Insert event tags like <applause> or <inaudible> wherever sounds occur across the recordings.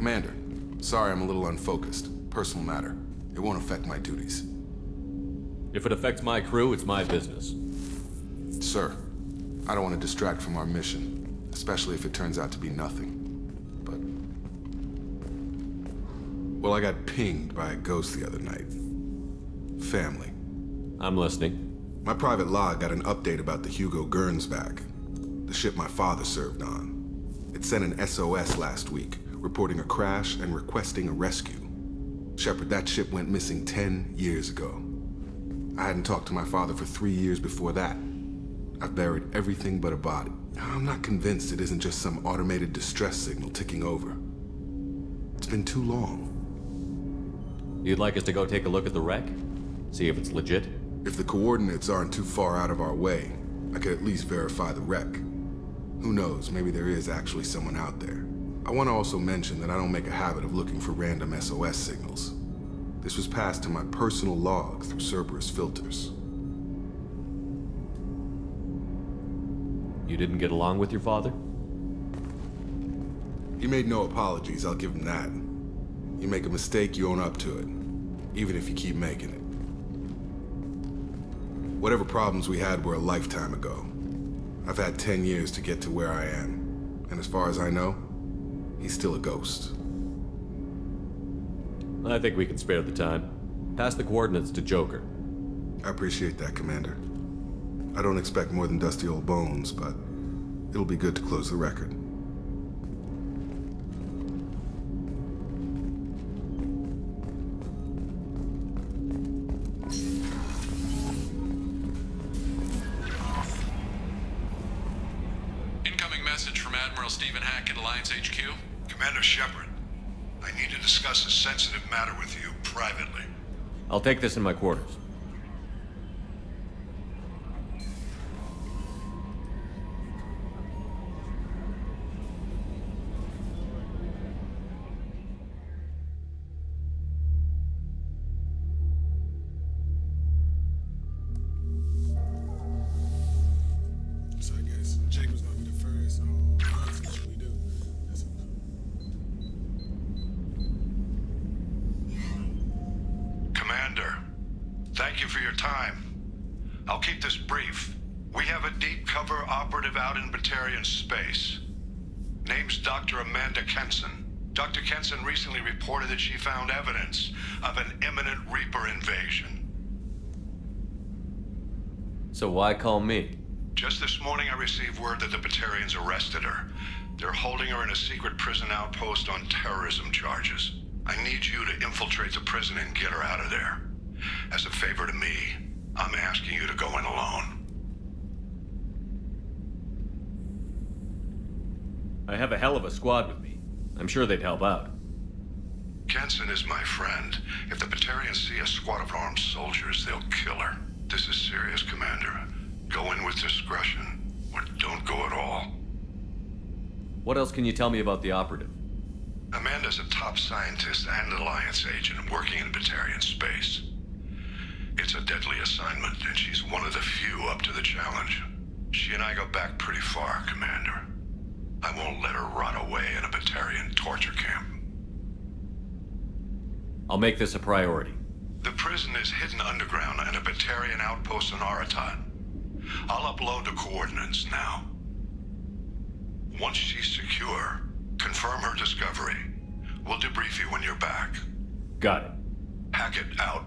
Commander, sorry I'm a little unfocused. Personal matter. It won't affect my duties. If it affects my crew, it's my business. Sir, I don't want to distract from our mission, especially if it turns out to be nothing. But... Well, I got pinged by a ghost the other night. Family. I'm listening. My private log got an update about the Hugo Gernsback, the ship my father served on. It sent an SOS last week, reporting a crash and requesting a rescue. Shepard, that ship went missing 10 years ago. I hadn't talked to my father for three years before that. I've buried everything but a body. I'm not convinced it isn't just some automated distress signal ticking over. It's been too long. You'd like us to go take a look at the wreck? See if it's legit? If the coordinates aren't too far out of our way, I could at least verify the wreck. Who knows, maybe there is actually someone out there. I want to also mention that I don't make a habit of looking for random SOS signals. This was passed to my personal log through Cerberus filters. You didn't get along with your father? He made no apologies, I'll give him that. You make a mistake, you own up to it. Even if you keep making it. Whatever problems we had were a lifetime ago. I've had 10 years to get to where I am. And as far as I know, he's still a ghost. I think we can spare the time. Pass the coordinates to Joker. I appreciate that, Commander. I don't expect more than dusty old bones, but it'll be good to close the record. I'll take this in my quarters. For your time. I'll keep this brief. We have a deep cover operative out in Batarian space. Name's Dr. Amanda Kenson. Dr. Kenson recently reported that she found evidence of an imminent Reaper invasion. So why call me? Just this morning, I received word that the Batarians arrested her. They're holding her in a secret prison outpost on terrorism charges. I need you to infiltrate the prison and get her out of there. As a favor to me, I'm asking you to go in alone. I have a hell of a squad with me. I'm sure they'd help out. Kenson is my friend. If the Batarians see a squad of armed soldiers, they'll kill her. This is serious, Commander. Go in with discretion, or don't go at all. What else can you tell me about the operative? Amanda's a top scientist and Alliance agent working in Batarian space. It's a deadly assignment, and she's one of the few up to the challenge. She and I go back pretty far, Commander. I won't let her rot away in a Batarian torture camp. I'll make this a priority. The prison is hidden underground in a Batarian outpost in Aratoht. I'll upload the coordinates now. Once she's secure, confirm her discovery. We'll debrief you when you're back. Got it. Hackett out.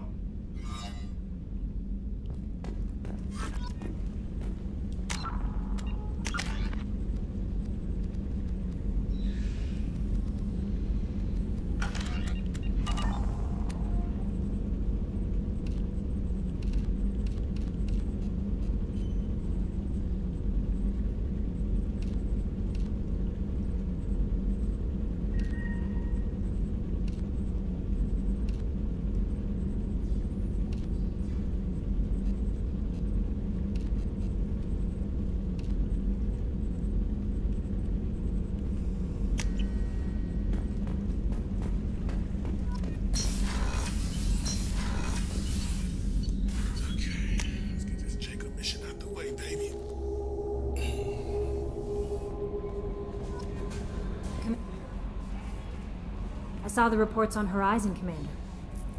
Saw the reports on Horizon, Commander.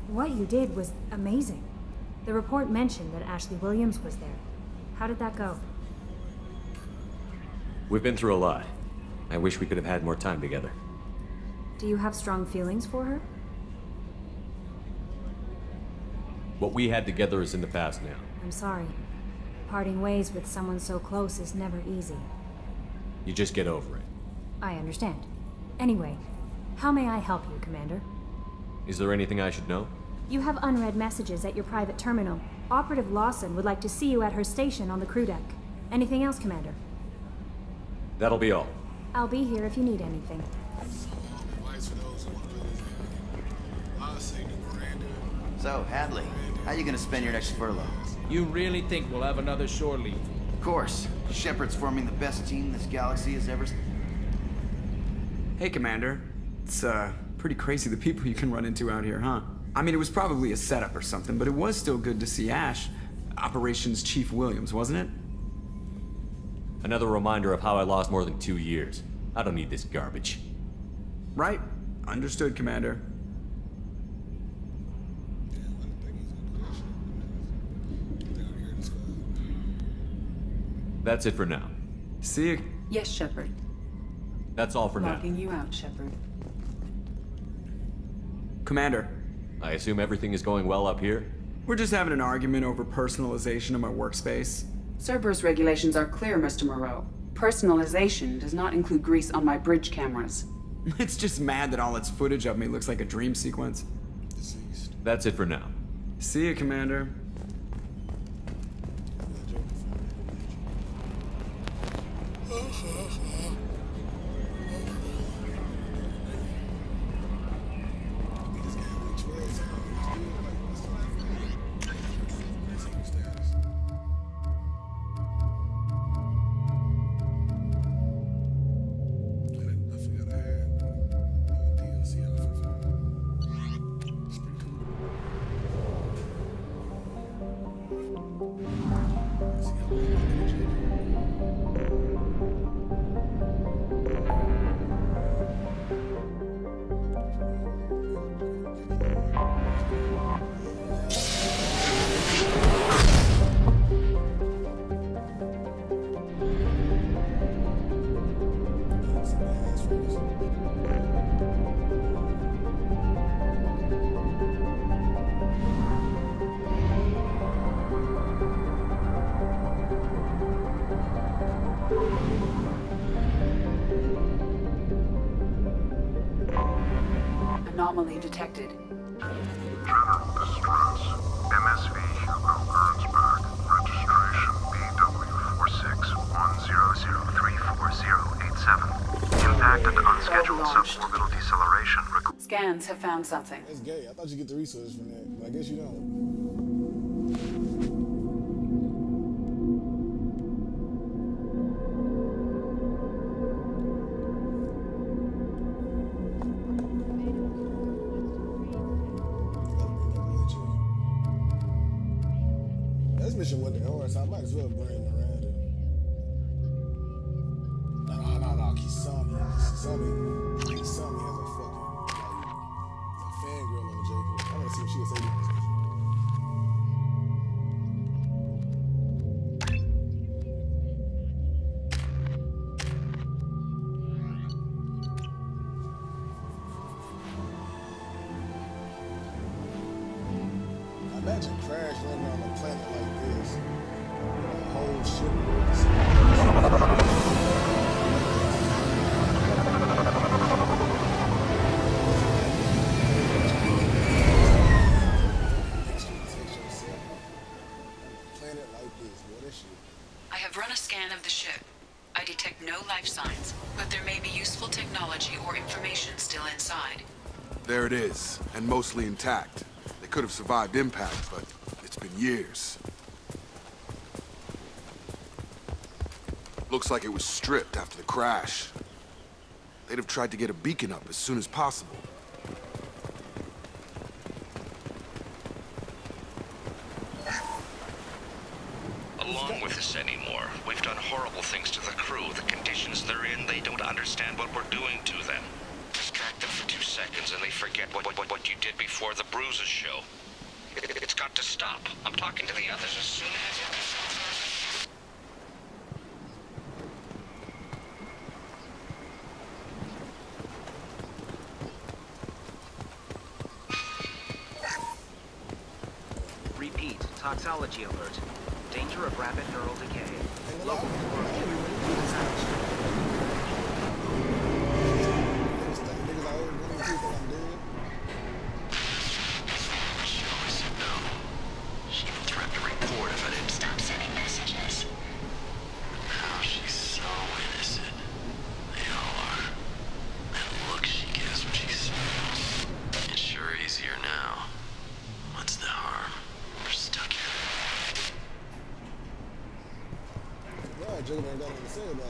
What you did was amazing. The report mentioned that Ashley Williams was there. How did that go? We've been through a lot. I wish we could have had more time together. Do you have strong feelings for her? What we had together is in the past now. I'm sorry. Parting ways with someone so close is never easy. You just get over it. I understand. Anyway, how may I help you, Commander? Is there anything I should know? You have unread messages at your private terminal. Operative Lawson would like to see you at her station on the crew deck. Anything else, Commander? That'll be all. I'll be here if you need anything. Advice for those who want to do this. I'll say to Miranda. So, Hadley, how are you gonna spend your next furlough? You really think we'll have another shore leave? Of course, Shepard's forming the best team this galaxy has ever. Hey, Commander. It's, uh, pretty crazy the people you can run into out here, huh? I mean, it was probably a setup or something, but it was still good to see Ash. Operations Chief Williams, wasn't it? Another reminder of how I lost more than two years. I don't need this garbage. Right. Understood, Commander. Damn, I didn't think he was gonna do that shit. Down here in the squad. That's it for now. See you. Yes, Shepard. That's all for now. Locking you out, Shepard. Commander, I assume everything is going well up here? we're just having an argument over personalization of my workspace. Cerberus regulations are clear, Mr. Moreau. Personalization does not include grease on my bridge cameras. <laughs> It's just mad that all its footage of me looks like a dream sequence. Deceased. That's it for now. See you, Commander. Launched. suborbital deceleration. Requ- Scans have found something. That's gay. I thought you get the resources from that, but I guess you don't. I have run a scan of the ship. I detect no life signs, but there may be useful technology or information still inside. There it is, and mostly intact. They could have survived impact, but it's been years. Looks like it was stripped after the crash. They'd have tried to get a beacon up as soon as possible. Along with this anymore. We've done horrible things to the crew. The conditions they're in, they don't understand what we're doing to them. Distract them for two seconds, questions and they forget what, what, what you did before the Bruises show. It, it's got to stop. I'm talking to the others as soon as...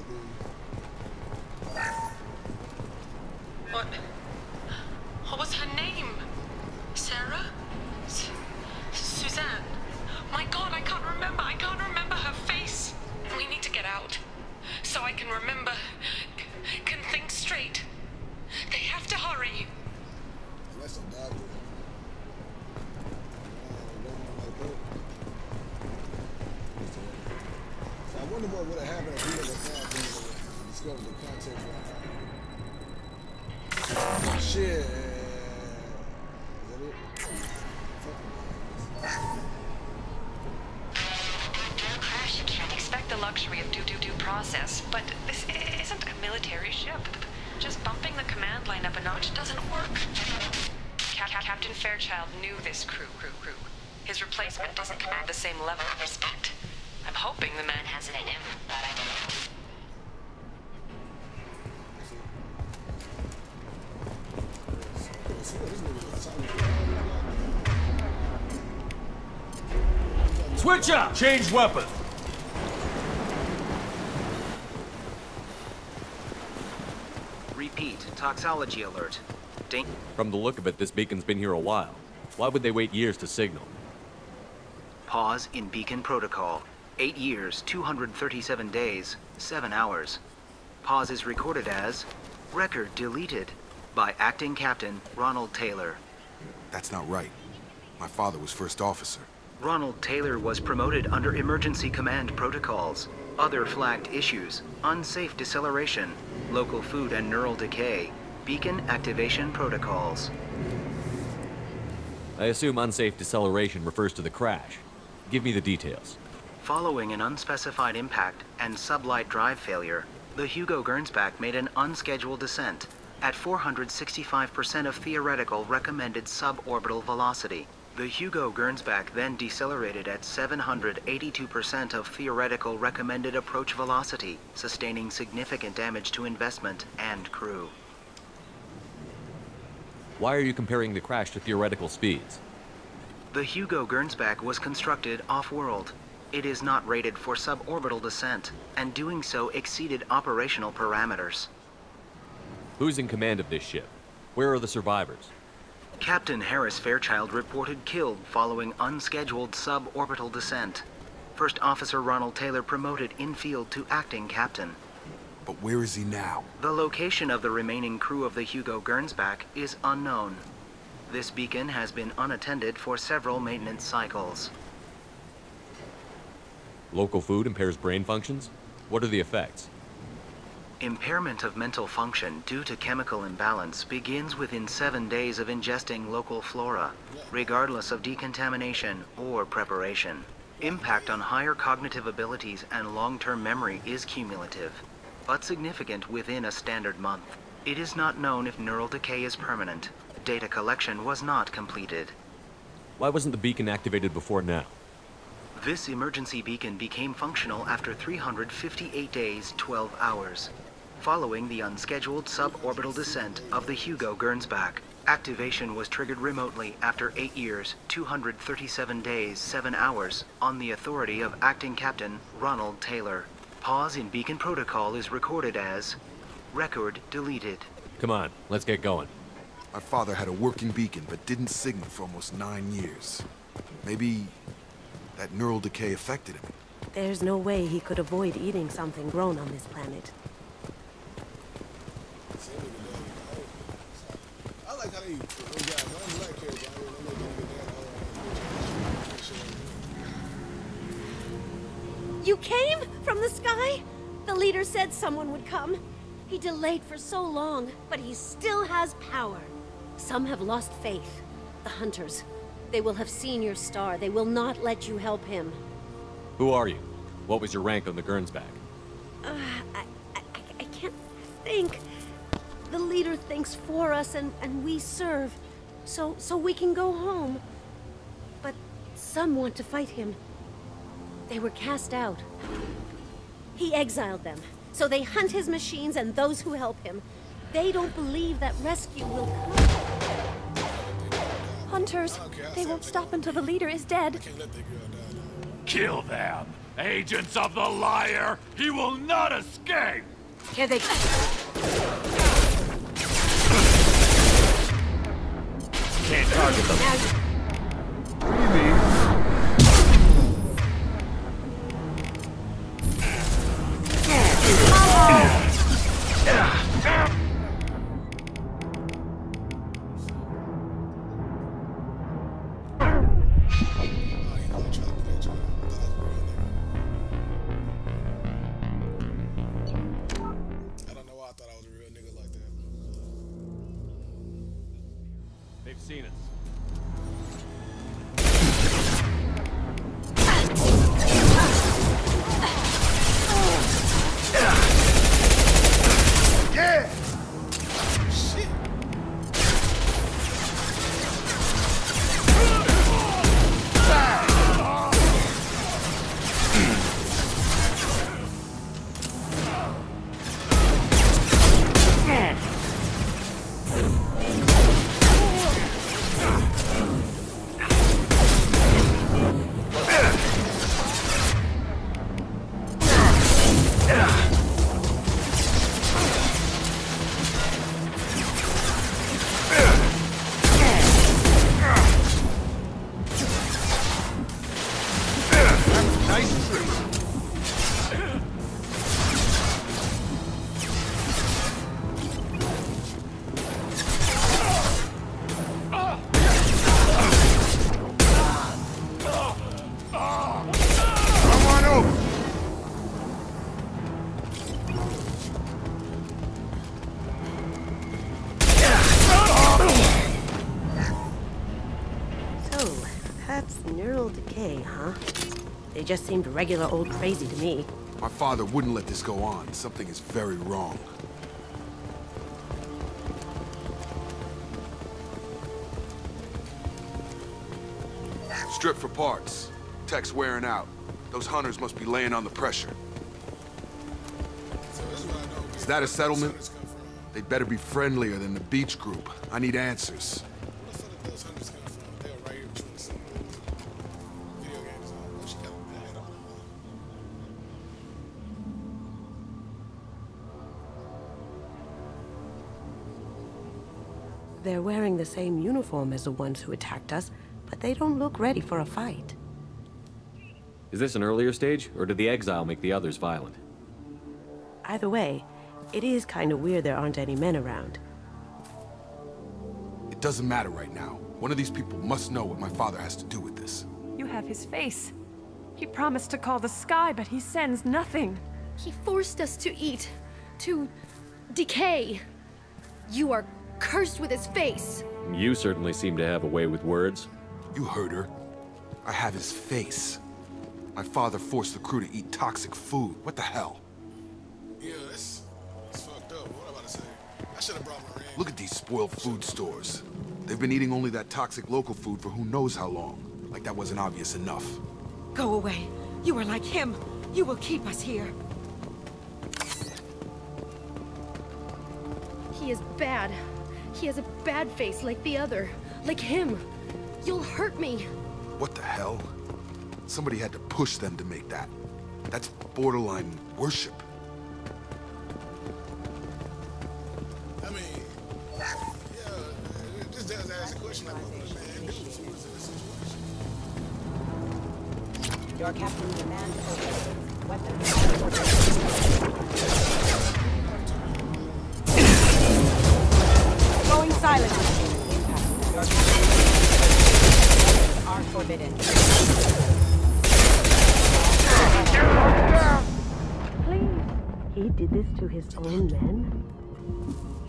nothing but this isn't a military ship. Just bumping the command line up a notch doesn't work. Cap- Captain Fairchild knew this crew, crew, crew. His replacement doesn't command the same level of respect. I'm hoping the man has it in him. Switch up! Change weapon! Toxology alert. Dan- From the look of it, this beacon's been here a while. Why would they wait years to signal? Pause in beacon protocol. 8 years, 237 days, 7 hours. Pause is recorded as record deleted by acting captain Ronald Taylor. That's not right. My father was first officer. Ronald Taylor was promoted under emergency command protocols. Other flagged issues unsafe deceleration, local food and neural decay, beacon activation protocols. I assume unsafe deceleration refers to the crash. Give me the details. Following an unspecified impact and sublight drive failure, the Hugo Gernsback made an unscheduled descent at 465% of theoretical recommended suborbital velocity. The Hugo Gernsback then decelerated at 782% of theoretical recommended approach velocity, sustaining significant damage to investment and crew. Why are you comparing the crash to theoretical speeds? The Hugo Gernsback was constructed off-world. It is not rated for suborbital descent, and doing so exceeded operational parameters. Who's in command of this ship? Where are the survivors? Captain Harris Fairchild reported killed following unscheduled suborbital descent. First Officer Ronald Taylor promoted in-field to acting captain. But where is he now? The location of the remaining crew of the Hugo Gernsback is unknown. This beacon has been unattended for several maintenance cycles. Local food impairs brain functions? What are the effects? Impairment of mental function due to chemical imbalance begins within seven days of ingesting local flora, regardless of decontamination or preparation. Impact on higher cognitive abilities and long-term memory is cumulative, but significant within a standard month. It is not known if neural decay is permanent. Data collection was not completed. Why wasn't the beacon activated before now? This emergency beacon became functional after 358 days, 12 hours. Following the unscheduled suborbital descent of the Hugo Gernsback, activation was triggered remotely after 8 years, 237 days, 7 hours on the authority of acting captain Ronald Taylor. Pause in beacon protocol is recorded as record deleted. Come on, let's get going. My father had a working beacon, but didn't signal for almost nine years. Maybe that neural decay affected him. There's no way he could avoid eating something grown on this planet. Like how say, we got one black character out here, and they're gonna get that whole You came from the sky? The leader said someone would come. He delayed for so long, but he still has power. Some have lost faith. The hunters. They will have seen your star. They will not let you help him. Who are you? What was your rank on the Gernsback? Uh, I, I, I can't think. The leader thinks for us and, and we serve. So, so we can go home. But some want to fight him. They were cast out. He exiled them. So they hunt his machines and those who help him. They don't believe that rescue will come. Hunters, they won't stop until the leader is dead. Kill them! Agents of the liar! He will not escape! Here they Can't target them. Seen us. Just seemed regular old crazy to me. My father wouldn't let this go on. Something is very wrong. Strip for parts. Tech's wearing out. Those hunters must be laying on the pressure. Is that a settlement? They'd better be friendlier than the beach group. I need answers. Same uniform as the ones who attacked us, but they don't look ready for a fight. Is this an earlier stage, or did the exile make the others violent? Either way, it is kind of weird there aren't any men around. It doesn't matter right now. One of these people must know what my father has to do with this. You have his face. He promised to call the sky, but he sends nothing. He forced us to eat, to decay. You are cursed with his face. You certainly seem to have a way with words. You heard her. I have his face. My father forced the crew to eat toxic food. What the hell? Yeah, that's, that's fucked up. What am I about to say? I should have brought my ring. Look at these spoiled food stores. They've been eating only that toxic local food for who knows how long. Like that wasn't obvious enough. Go away. You are like him. You will keep us here. He is bad. He has a bad face like the other. Like him. You'll hurt me. What the hell? Somebody had to push them to make that. That's borderline worship. I mean, yeah, it just does ask a question like, what a man do if he was in this situation? Your captain demands Going this to his own men?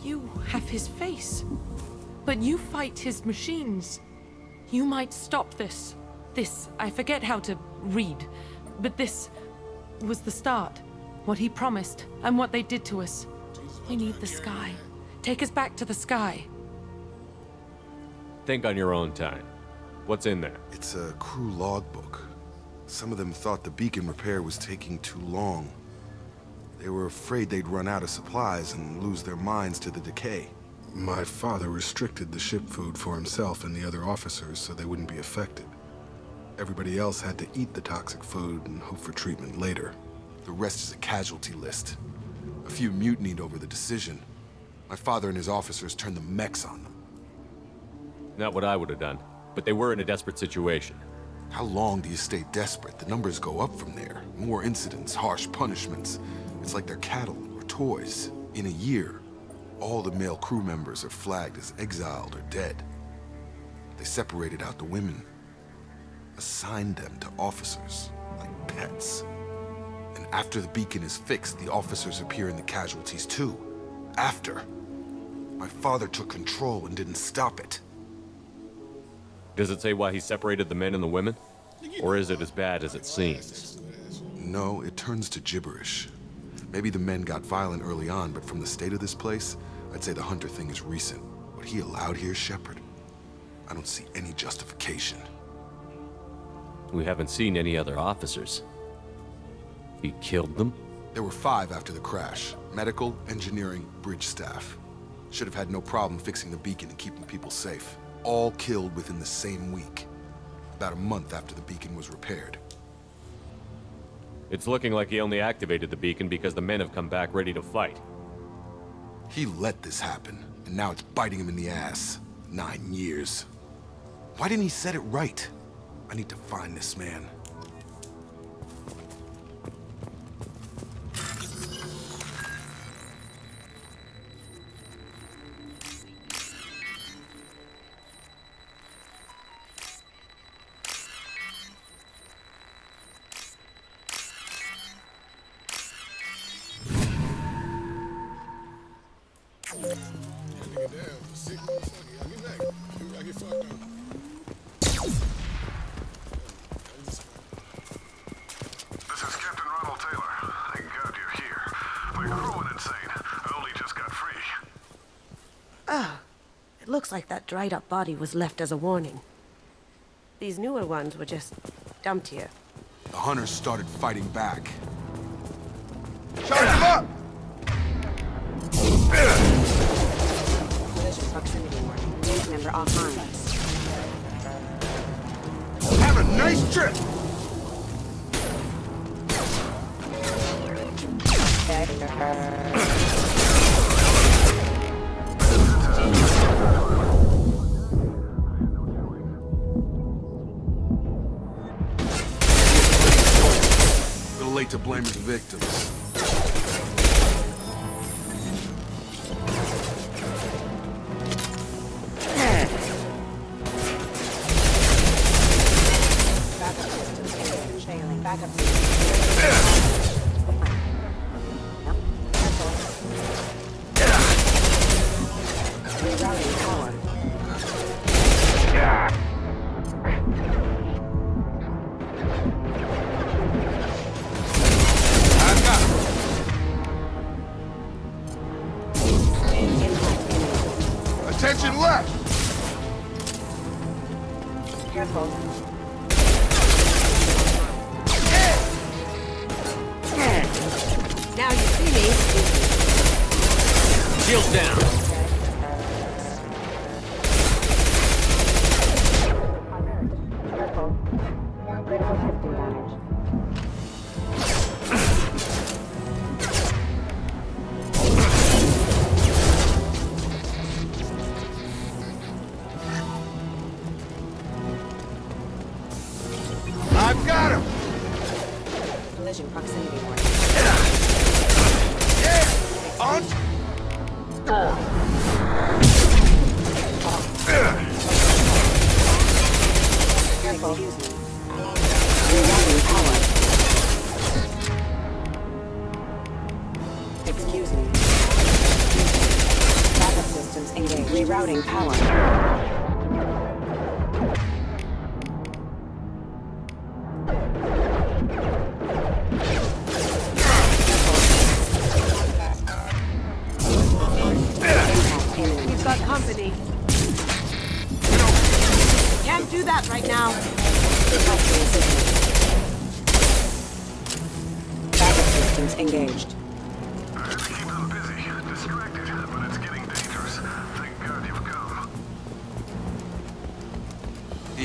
You have his face. But you fight his machines. You might stop this. This, I forget how to read. But this was the start. What he promised, and what they did to us. We need the sky. Take us back to the sky. Think on your own time. What's in there? It's a crew logbook. Some of them thought the beacon repair was taking too long. They were afraid they'd run out of supplies and lose their minds to the decay. My father restricted the ship food for himself and the other officers so they wouldn't be affected. Everybody else had to eat the toxic food and hope for treatment later. The rest is a casualty list. A few mutinied over the decision. My father and his officers turned the mechs on them. Not what I would have done, but they were in a desperate situation. How long do you stay desperate? The numbers go up from there. More incidents, harsh punishments. It's like they're cattle or toys. In a year, all the male crew members are flagged as exiled or dead. They separated out the women, assigned them to officers, like pets. And after the beacon is fixed, the officers appear in the casualties too. After. My father took control and didn't stop it. Does it say why he separated the men and the women? Or is it as bad as it seems? No, it turns to gibberish. Maybe the men got violent early on, but from the state of this place, I'd say the Hunter thing is recent. What he allowed here, Shepard, I don't see any justification. We haven't seen any other officers. He killed them? There were five after the crash. Medical, engineering, bridge staff. Should have had no problem fixing the beacon and keeping people safe. All killed within the same week. About a month after the beacon was repaired. It's looking like he only activated the beacon because the men have come back ready to fight. He let this happen, and now it's biting him in the ass. Nine years. Why didn't he set it right? I need to find this man. Dried up body was left as a warning. These newer ones were just dumped here. The hunters started fighting back. Charge him up! Proximity warning. Unit member offline. Have a nice trip! To blame the victims.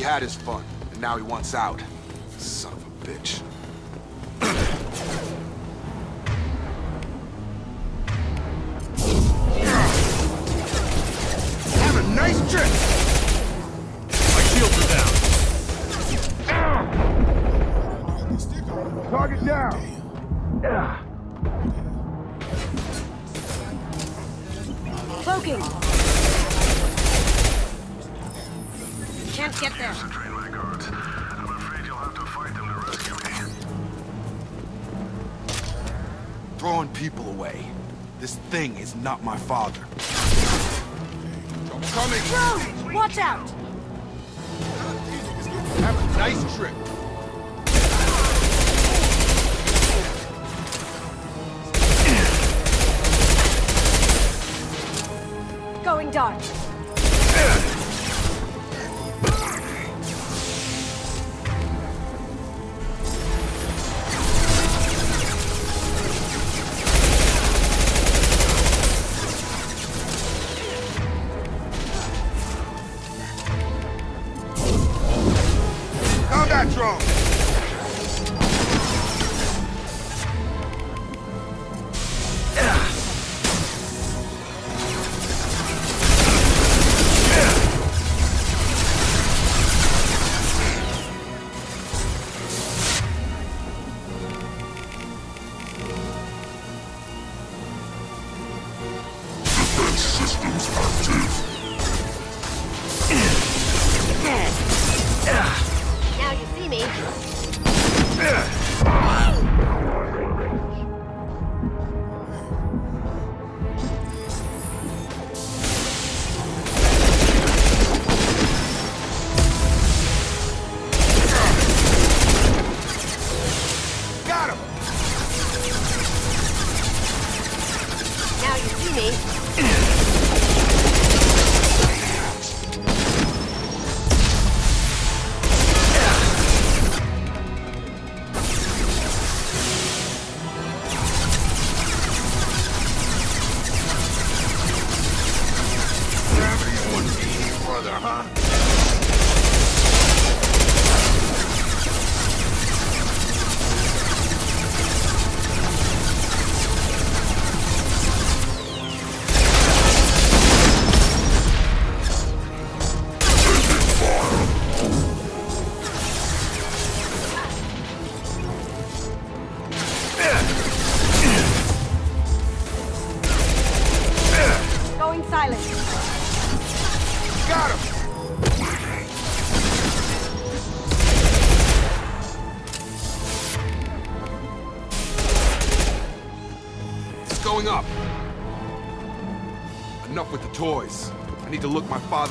He had his fun, and now he wants out. Son of a bitch.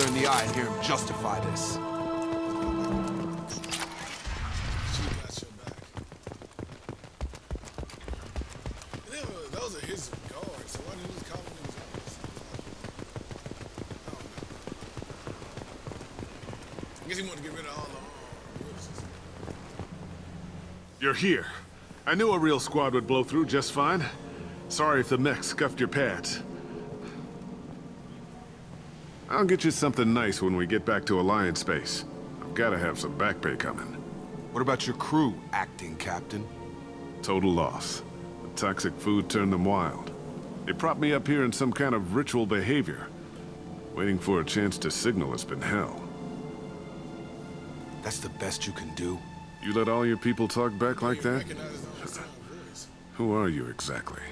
In the eye and hear him justify this. You're here. I knew a real squad would blow through just fine. Sorry if the mech scuffed your pads. I'll get you something nice when we get back to Alliance space. I've gotta have some back pay coming. What about your crew, acting captain? Total loss. The toxic food turned them wild. They propped me up here in some kind of ritual behavior. Waiting for a chance to signal has been hell. That's the best you can do? You let all your people talk back like that? Who are you exactly?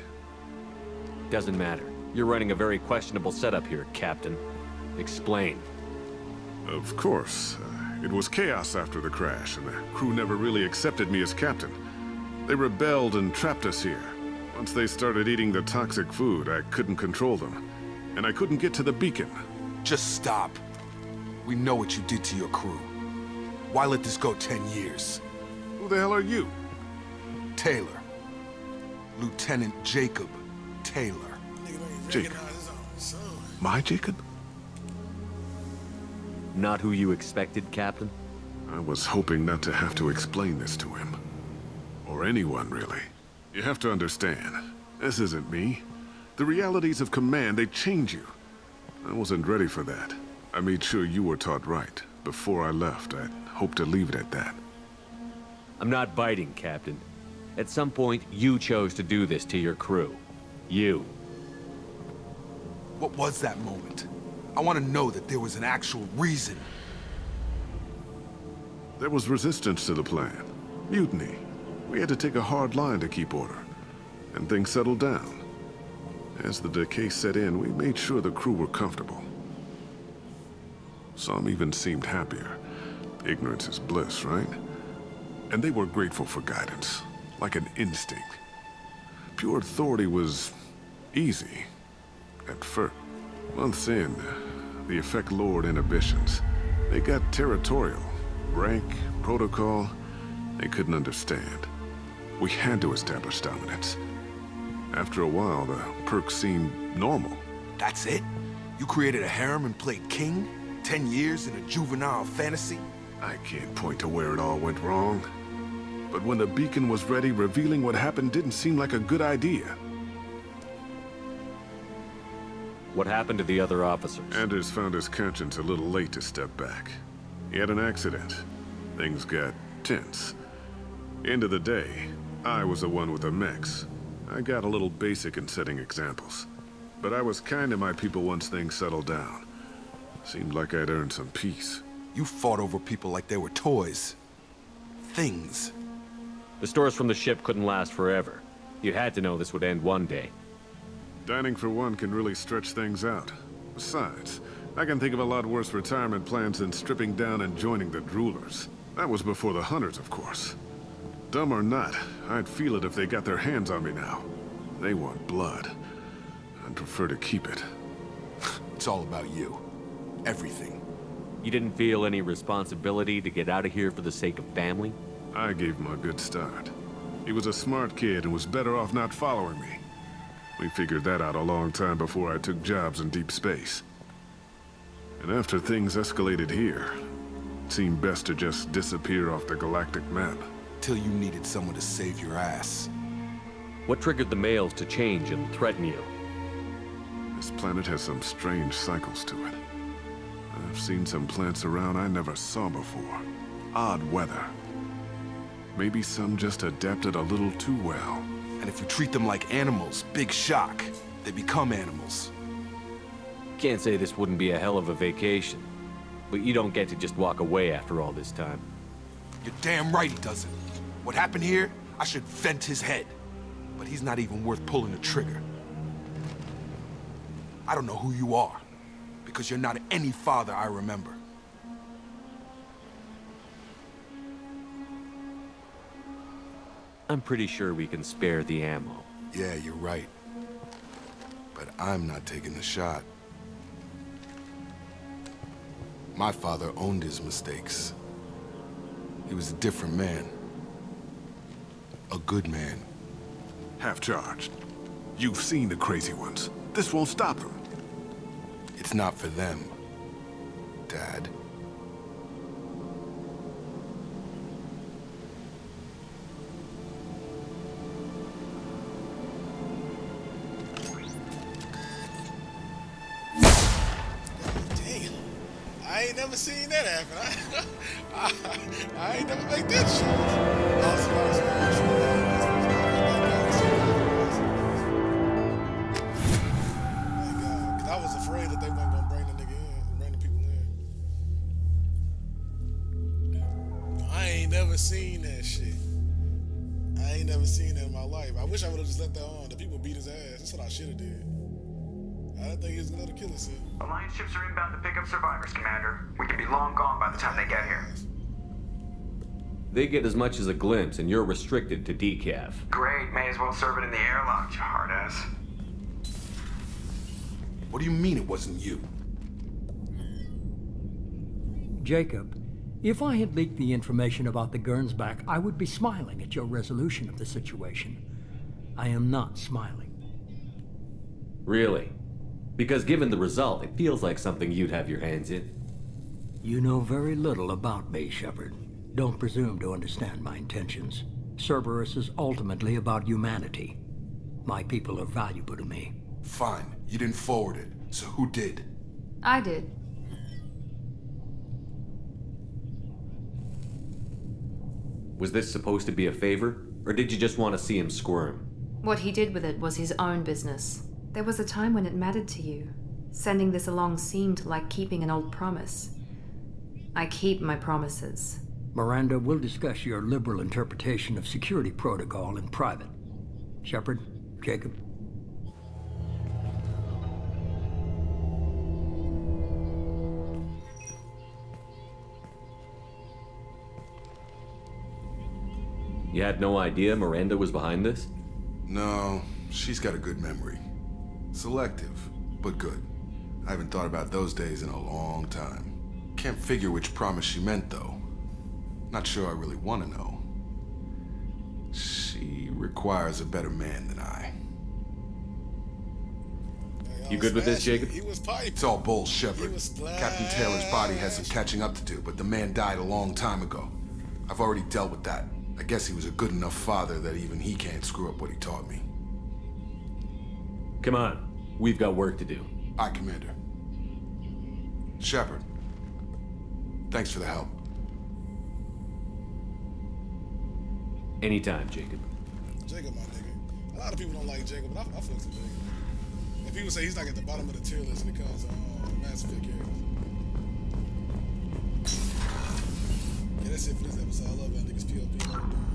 Doesn't matter. You're running a very questionable setup here, Captain. Explain. Of course. Uh, it was chaos after the crash, and the crew never really accepted me as captain. They rebelled and trapped us here. Once they started eating the toxic food, I couldn't control them. And I couldn't get to the beacon. Just stop. We know what you did to your crew. Why let this go ten years? Who the hell are you? Taylor. Lieutenant Jacob Taylor. Jacob. My Jacob? Not who you expected, Captain? I was hoping not to have to explain this to him. Or anyone, really. You have to understand, this isn't me. The realities of command, they change you. I wasn't ready for that. I made sure you were taught right. Before I left, I hoped to leave it at that. I'm not biting, Captain. At some point, you chose to do this to your crew. You. What was that moment? I want to know that there was an actual reason. There was resistance to the plan. Mutiny. We had to take a hard line to keep order. And things settled down. As the decay set in, we made sure the crew were comfortable. Some even seemed happier. Ignorance is bliss, right? And they were grateful for guidance, like an instinct. Pure authority was easy, at first. Months in, the effect lowered inhibitions. They got territorial. Rank, protocol, they couldn't understand. We had to establish dominance. After a while, the perks seemed normal. That's it? You created a harem and played king? Ten years in a juvenile fantasy? I can't point to where it all went wrong. But when the beacon was ready, revealing what happened didn't seem like a good idea. What happened to the other officers? Anders found his conscience a little late to step back. He had an accident. Things got tense. End of the day, I was the one with the mix. I got a little basic in setting examples. But I was kind to my people once things settled down. Seemed like I'd earned some peace. You fought over people like they were toys. Things. The stores from the ship couldn't last forever. You had to know this would end one day. Dining for one can really stretch things out. Besides, I can think of a lot worse retirement plans than stripping down and joining the Droolers. That was before the Hunters, of course. Dumb or not, I'd feel it if they got their hands on me now. They want blood. I'd prefer to keep it. <laughs> It's all about you. Everything. You didn't feel any responsibility to get out of here for the sake of family? I gave him a good start. He was a smart kid and was better off not following me. We figured that out a long time before I took jobs in deep space. And after things escalated here, it seemed best to just disappear off the galactic map. Till you needed someone to save your ass. What triggered the males to change and threaten you? This planet has some strange cycles to it. I've seen some plants around I never saw before. Odd weather. Maybe some just adapted a little too well. And if you treat them like animals, big shock. They become animals. Can't say this wouldn't be a hell of a vacation. But you don't get to just walk away after all this time. You're damn right he doesn't. What happened here, I should vent his head. But he's not even worth pulling the trigger. I don't know who you are, because you're not any father I remember. I'm pretty sure we can spare the ammo. Yeah, you're right. But I'm not taking the shot. My father owned his mistakes. He was a different man. A good man. Half-charged. You've seen the crazy ones. This won't stop them. It's not for them, Dad. Seen that happen. I, <laughs> I, I ain't never make that shit. I ain't never seen that shit. I ain't never seen that in my life. I wish I would have just let that on. The people beat his ass. That's what I should have did. I didn't think he was gonna let him kill himself. Alliance ships are inbound to pick up survivors, Commander. We could be long gone by the time they get here. They get as much as a glimpse, and you're restricted to decaf. Great, may as well serve it in the airlock, you hard ass. What do you mean it wasn't you? Jacob, if I had leaked the information about the Gernsback, I would be smiling at your resolution of the situation. I am not smiling. Really? Because given the result, it feels like something you'd have your hands in. You know very little about me, Shepard. Don't presume to understand my intentions. Cerberus is ultimately about humanity. My people are valuable to me. Fine. You didn't forward it. So who did? I did. Was this supposed to be a favor? Or did you just want to see him squirm? What he did with it was his own business. There was a time when it mattered to you. Sending this along seemed like keeping an old promise. I keep my promises. Miranda, we'll discuss your liberal interpretation of security protocol in private. Shepard, Jacob. You had no idea Miranda was behind this? No, she's got a good memory. Selective, but good. I haven't thought about those days in a long time. Can't figure which promise she meant, though. Not sure I really want to know. She requires a better man than I. You good with this, Jacob? He was piping. It's all bull, Shepard. Captain Taylor's body has some catching up to do, but the man died a long time ago. I've already dealt with that. I guess he was a good enough father that even he can't screw up what he taught me. Come on. We've got work to do. Aye, Commander. Shepard. Thanks for the help. Anytime, Jacob. Jacob, my nigga. A lot of people don't like Jacob, but I, I fuck with Jacob. And people say he's like at the bottom of the tier list when it comes to uh, Mass Effect characters. Yeah, that's it for this episode. I love y'all niggas PLP.